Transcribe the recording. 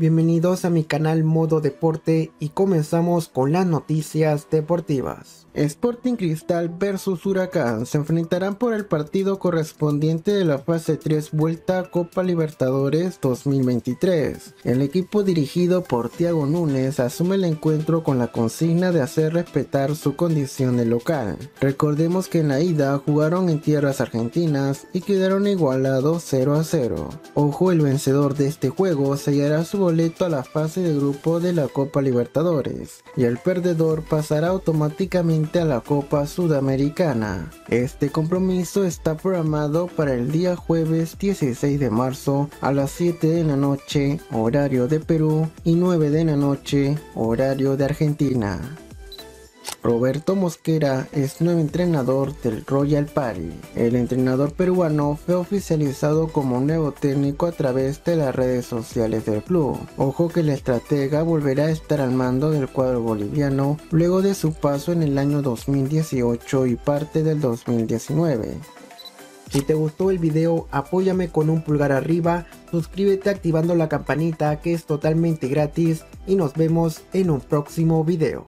bienvenidos a mi canal Modo Deporte y comenzamos con las noticias deportivas. Sporting Cristal versus Huracán se enfrentarán por el partido correspondiente de la fase 3 Vuelta Copa Libertadores 2023. El equipo dirigido por Thiago Núñez asume el encuentro con la consigna de hacer respetar su condición de local. Recordemos que en la ida jugaron en tierras argentinas y quedaron igualados 0 a 0. Ojo, el vencedor de este juego sellará su boleto a la fase de grupo de la Copa Libertadores y el perdedor pasará automáticamente a la Copa Sudamericana. Este compromiso está programado para el día jueves 16 de marzo a las 7 de la noche, horario de Perú, y 9 de la noche, horario de Argentina. Roberto Mosquera es nuevo entrenador del Royal Party. El entrenador peruano fue oficializado como nuevo técnico a través de las redes sociales del club. Ojo que el estratega volverá a estar al mando del cuadro boliviano luego de su paso en el año 2018 y parte del 2019. Si te gustó el video, apóyame con un pulgar arriba, suscríbete activando la campanita que es totalmente gratis y nos vemos en un próximo video.